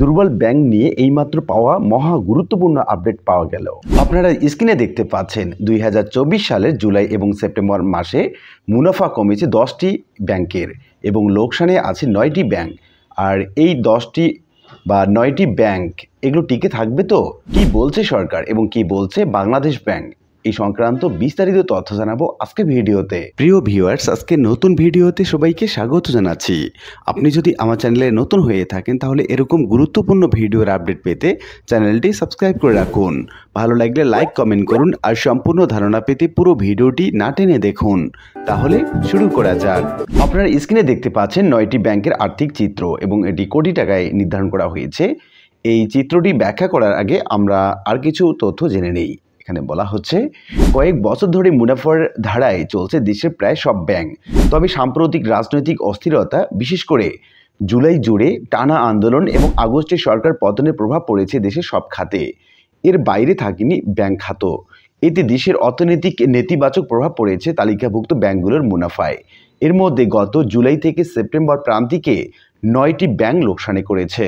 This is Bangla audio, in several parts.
দুর্বল ব্যাংক নিয়ে এইমাত্র পাওয়া মহা গুরুত্বপূর্ণ আপডেট পাওয়া গেল। আপনারা স্ক্রিনে দেখতে পাচ্ছেন দুই হাজার চব্বিশ সালের জুলাই এবং সেপ্টেম্বর মাসে মুনাফা কমেছে দশটি ব্যাংকের এবং লোকসানে আছে নয়টি ব্যাংক। আর এই দশটি বা নয়টি ব্যাংক এগুলো টিকে থাকবে তো? কি বলছে সরকার এবং কি বলছে বাংলাদেশ ব্যাংক? এই সংক্রান্ত বিস্তারিত তথ্য জানাব আজকে ভিডিওতে। প্রিয় ভিউয়ার্স আজকে নতুন ভিডিওতে সবাইকে স্বাগত জানাচ্ছি। আপনি যদি আমার চ্যানেলে নতুন হয়ে থাকেন, তাহলে এরকম গুরুত্বপূর্ণ ভিডিওর আপডেট পেতে চ্যানেলটি সাবস্ক্রাইব করে রাখুন। ভালো লাগলে লাইক কমেন্ট করুন আর সম্পূর্ণ ধারণা পেতে পুরো ভিডিওটি না টেনে দেখুন। তাহলে শুরু করা যাক। আপনারা স্ক্রিনে দেখতে পাচ্ছেন নয়টি ব্যাংকের আর্থিক চিত্র এবং এটি কোটি টাকায় নির্ধারণ করা হয়েছে। এই চিত্রটি ব্যাখ্যা করার আগে আমরা আর কিছু তথ্য জেনে নেই। এখানে বলা হচ্ছে, কয়েক বছর ধরে মুনাফার ধারায় চলছে দেশের প্রায় সব ব্যাংক। তবে সাম্প্রতিক রাজনৈতিক অস্থিরতা, বিশেষ করে জুলাই জুড়ে টানা আন্দোলন এবং আগস্টে সরকার পতনের প্রভাব পড়েছে দেশের সব খাতে। এর বাইরে থাকেনি ব্যাংক খাত এতে দেশের অর্থনৈতিক নেতিবাচক প্রভাব পড়েছে তালিকাভুক্ত ব্যাংকগুলোর মুনাফায়। এর মধ্যে গত জুলাই থেকে সেপ্টেম্বর প্রান্তিকে নয়টি ব্যাংক লোকসানে করেছে।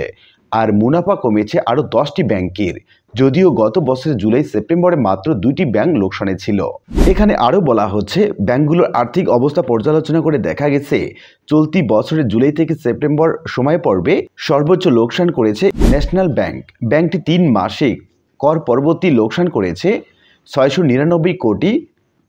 আর মুনাফা কমেছে আরও দশটি ব্যাংকের। যদিও গত বছরের জুলাই সেপ্টেম্বরে মাত্র দুইটি ব্যাংক লোকসানে ছিল। এখানে আরও বলা হচ্ছে, ব্যাংকগুলোর আর্থিক অবস্থা পর্যালোচনা করে দেখা গেছে, চলতি বছরের জুলাই থেকে সেপ্টেম্বর সময় পর্বে সর্বোচ্চ লোকসান করেছে ন্যাশনাল ব্যাংক। ব্যাংকটি তিন মাসে কর পরবর্তী লোকসান করেছে ছয়শো নিরানব্বই কোটি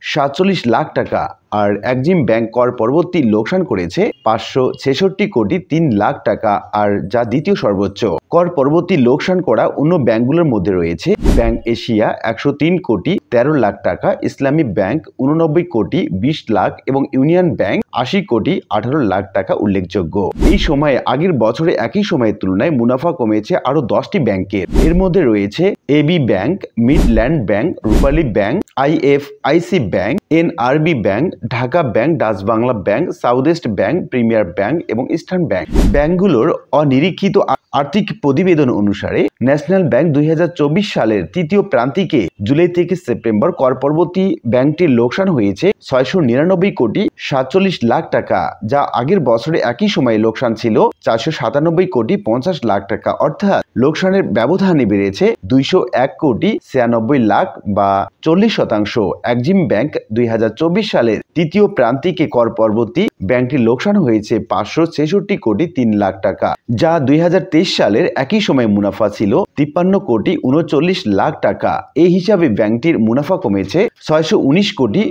সাতচল্লিশ লাখ টাকা আর একজিম ব্যাংক কর পরবর্তী লোকসান করেছে পাঁচশো ছেষট্টি কোটি তিন লাখ টাকা আর যা দ্বিতীয় সর্বোচ্চ। কর পরবর্তী লোকসান করা অন্য ব্যাংকগুলোর মধ্যে রয়েছে। ব্যাংক এশিয়া একশো তিন কোটি তেরো লাখ টাকা, ইসলামী ব্যাংক উননব্বই কোটি বিশ লাখ এবং ইউনিয়ন ব্যাংক আশি কোটি আঠারো লাখ টাকা উল্লেখযোগ্য। এই সময়ে আগের বছরে একই সময়ের তুলনায় মুনাফা কমেছে আরও দশটি ব্যাংকের। এর মধ্যে রয়েছে AB bank, Midland bank, Rupali bank IFIC bank NRB bank, Dhaka bank, Dutch Bangla bank, South East bank, Premier bank এবং ইস্টার্ন ব্যাংক। ব্যাংকগুলোর অনিরীক্ষিত আর্থিক প্রতিবেদন অনুসারে ন্যাশনাল ব্যাংক দুই হাজার চব্বিশ সালের তৃতীয় প্রান্তিকে জুলাই থেকে সেপ্টেম্বর কর পরবর্তী ব্যাংকটির লোকসান হয়েছে ছয়শো নিরানব্বই কোটি সাতচল্লিশ লাখ টাকা, যা আগের বছরে একই সময়ে লোকসান ছিল চারশো সাতানব্বই কোটি পঞ্চাশ লাখ টাকা। অর্থাৎ লোকসানের ব্যবধানে বেড়েছে দুইশো এক কোটি ছিয়ানব্বই লাখ বা চল্লিশ শতাংশ। একজিম ব্যাংক দুই হাজার চব্বিশ সালের তৃতীয় প্রান্তিকে কর পরবর্তী ব্যাংকটির লোকসান হয়েছে পাঁচশো ছেষট্টি কোটি তিন লাখ টাকা, যা দুই হাজার সালের একই সময় মুনাফা ছিল তিপ্পান্ন কোটি উনচল্লিশ লাখ টাকা। এই হিসাবে ব্যাংকটির মুনাফা কমেছে ছয়শো উনিশ কোটি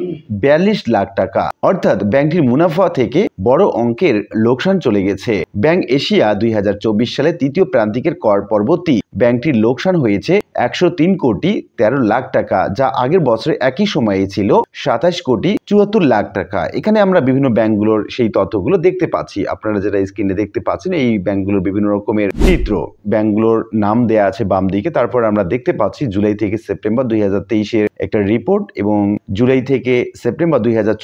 বিয়াল্লিশ লাখ টাকা। অর্থাৎ ব্যাংকটির মুনাফা থেকে বড় অঙ্কের লোকসান চলে গেছে। ব্যাংক এশিয়া দুই সালে তৃতীয় প্রান্তিকের কর পরবর্তী ব্যাংকটির লোকসান হয়েছে একশো তিন কোটি তেরো লাখ টাকা, যা আগের বছরে একই সময়ে ছিল সাতাশ কোটি চুয়াত্তর লাখ টাকা। এখানে আমরা বিভিন্ন ব্যাংকগুলোর সেই তথ্যগুলো দেখতে পাচ্ছি। আপনারা যেটা স্ক্রিনে দেখতে পাচ্ছেন, এই ব্যাংকগুলোর বিভিন্ন রকমের চিত্র। ব্যাংকগুলোর নাম দেয়া আছে বাম দিকে তারপর আমরা দেখতে পাচ্ছি জুলাই থেকে সেপ্টেম্বর দুই হাজার তেইশের একটা রিপোর্ট এবং জুলাই থেকে সেপ্টেম্বর দুই হাজার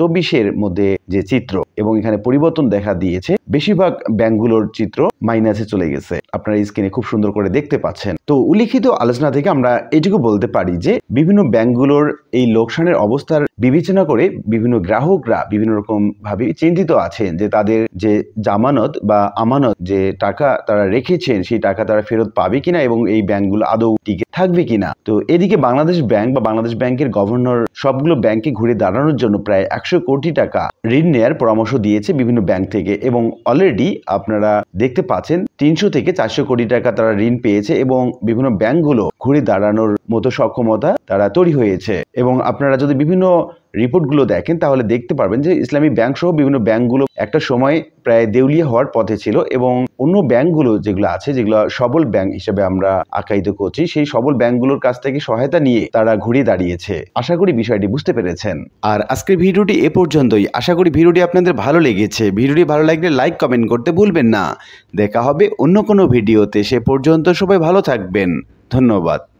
মধ্যে যে চিত্র এবং এখানে পরিবর্তন দেখা দিয়েছে, বেশিরভাগ ব্যাংকগুলোর চিত্র মাইনাসে চলে গেছে। আপনারা স্ক্রিনে খুব সুন্দর করে দেখতে পাচ্ছেন। তো উল্লিখিত আলোচনা থেকে আমরা এটুকু বলতে পারি যে, বিভিন্ন ব্যাংকগুলোর এই লোকসানের অবস্থার বিবেচনা করে বিভিন্ন গ্রাহকরা বিভিন্ন রকম ভাবে চিন্তিত আছেন যে তাদের যে জামানত বা আমানত যে টাকা তারা রেখেছেন, সেই টাকা তারা ফেরত পাবে কিনা এবং এই ব্যাংকগুলো আদৌ টিকে থাকবে কিনা। তো এদিকে বাংলাদেশ ব্যাংক বা বাংলাদেশ ব্যাংকের গভর্নর সবগুলো ব্যাংকে ঘুরে দাঁড়ানোর জন্য প্রায় একশো কোটি টাকা ঋণ নেয়ার পরামর্শ দিয়েছে বিভিন্ন ব্যাংক থেকে এবং অলরেডি আপনারা দেখতে পাচ্ছেন তিনশো থেকে চারশো কোটি টাকা তারা ঋণ পেয়েছে এবং বিভিন্ন ব্যাংকগুলো ঘুরে দাঁড়ানোর মতো সক্ষমতা তারা তৈরি হয়েছে। এবং আপনারা যদি বিভিন্ন রিপোর্টগুলো দেখেন, তাহলে দেখতে পারবেন যে ইসলামী ব্যাংক সহ বিভিন্ন ব্যাংকগুলো একটা সময় প্রায় দেউলিয়া হওয়ার পথে ছিল এবং অন্য ব্যাংকগুলো যেগুলো আছে, যেগুলো সবল ব্যাংক হিসেবে আমরা আখ্যায়িত করছি, সেই সবল ব্যাংকগুলোর কাছ থেকে সহায়তা নিয়ে তারা ঘুরে দাঁড়িয়েছে। আশা করি বিষয়টি বুঝতে পেরেছেন। আর আজকের ভিডিওটি এ পর্যন্তই। আশা করি ভিডিওটি আপনাদের ভালো লেগেছে। ভিডিওটি ভালো লাগলে লাইক, কমেন্ট করতে ভুলবেন না। দেখা হবে অন্য কোনো ভিডিওতে। সে পর্যন্ত সবাই ভালো থাকবেন। ধন্যবাদ।